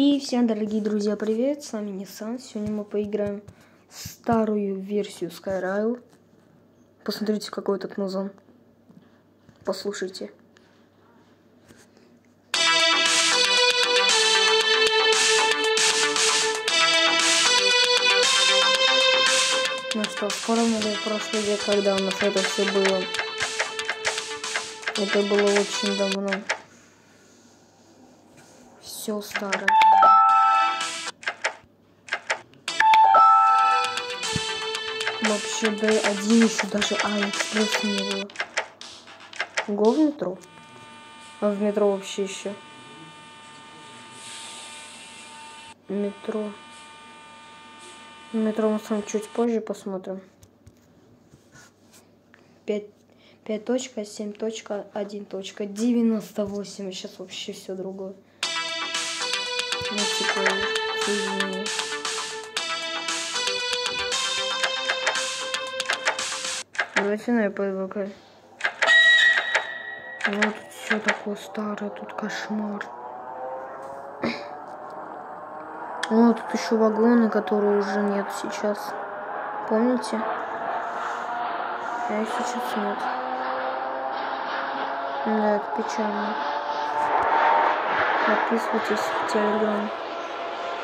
И всем, дорогие друзья, привет, с вами Nissan. Сегодня мы поиграем старую версию Skyrail. Посмотрите, какой тут музон. Послушайте. Ну что, вспомнили прошлый век, когда у нас это все было. Это было очень давно. Все старое. Вообще, да, один еще даже Алекс не было. Го в метро? А в метро вообще еще? Метро. Метро мы с вами чуть позже посмотрим. 5 5.7.1.98. Сейчас вообще все другое. Ну, типа, На ПВК. Вот все такое старое, тут кошмар. Вот тут еще вагоны, которые уже нет сейчас. Помните? А их сейчас нет. Да, это печально. Подписывайтесь в Телеграм.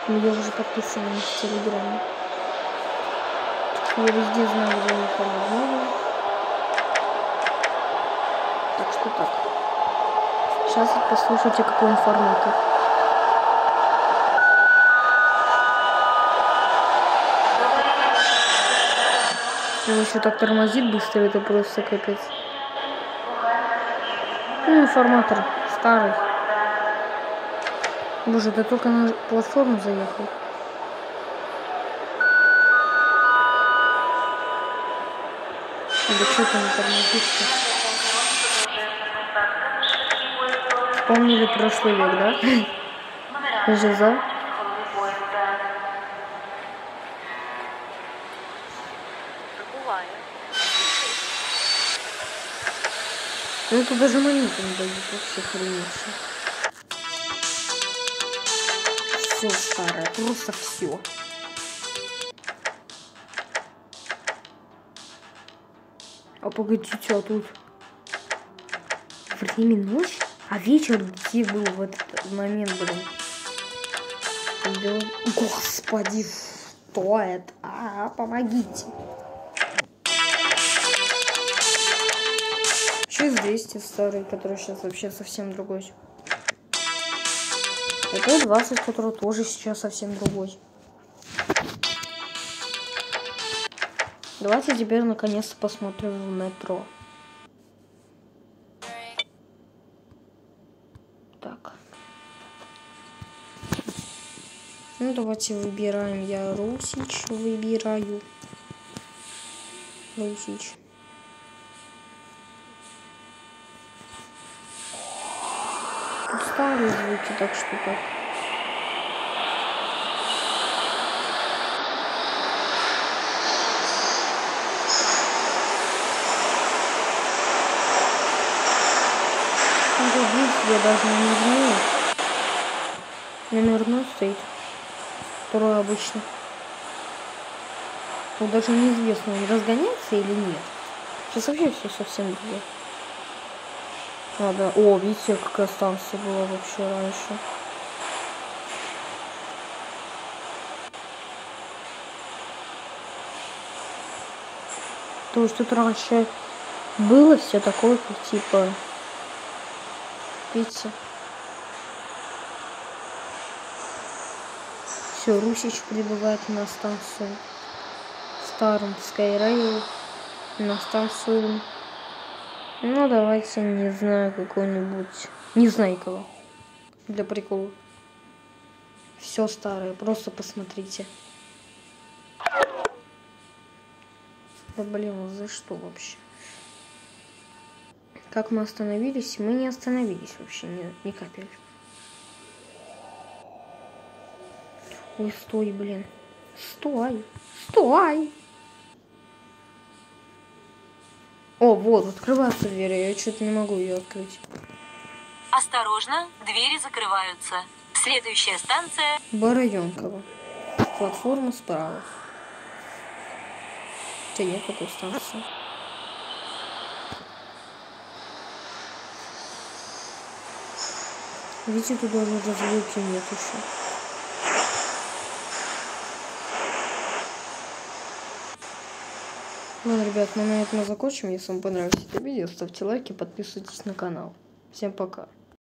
Я уже подписана в Телеграме. Я везде знаю, где никому нового. Так что так. Сейчас послушайте, какой информатор. Он еще так тормозит быстро, это просто капец. Ну, информатор старый. Боже, ты только на платформу заехал. Да что ты не Вспомнили прошлый век, да? Жиза. Ну это даже монету не дают, вообще хренеше. Все старое, просто все. А погодите, а тут время ночь? А вечер где был в этот момент, блин? Господи, что это? А, помогите. Еще 200 старый, который сейчас вообще совсем другой. Это 20, который тоже сейчас совсем другой. Давайте теперь наконец-то посмотрим в метро. Ну, давайте выбираем. Я Русич выбираю. Русич. Старые звуки, так что так. я даже не нырну. Не нырну стоит. Второй обычно. Вот даже неизвестно, он разгоняется или нет. Сейчас вообще все совсем другое. Ладно. О, видите, какая станция была вообще раньше. То есть тут раньше было все такое, типа Видите? Все, Русич прибывает на станцию. Старом Скайрейл. На станцию. Ну, давайте, не знаю, какой-нибудь... Не знаю кого. Для прикола. Все старое, просто посмотрите. Да блин, за что вообще? Как мы остановились? Мы не остановились вообще, ни, ни капель. Ой, стой, блин. Стой. Стой. О, вот, открывается дверь. Я что-то не могу ее открыть. Осторожно, двери закрываются. Следующая станция Барайонково. Платформа справа. Хотя нет такой станции. Видите, тут даже развилки нет еще. Ладно, ребят, мы на этом закончим. Если вам понравилось это видео, ставьте лайки, подписывайтесь на канал. Всем пока.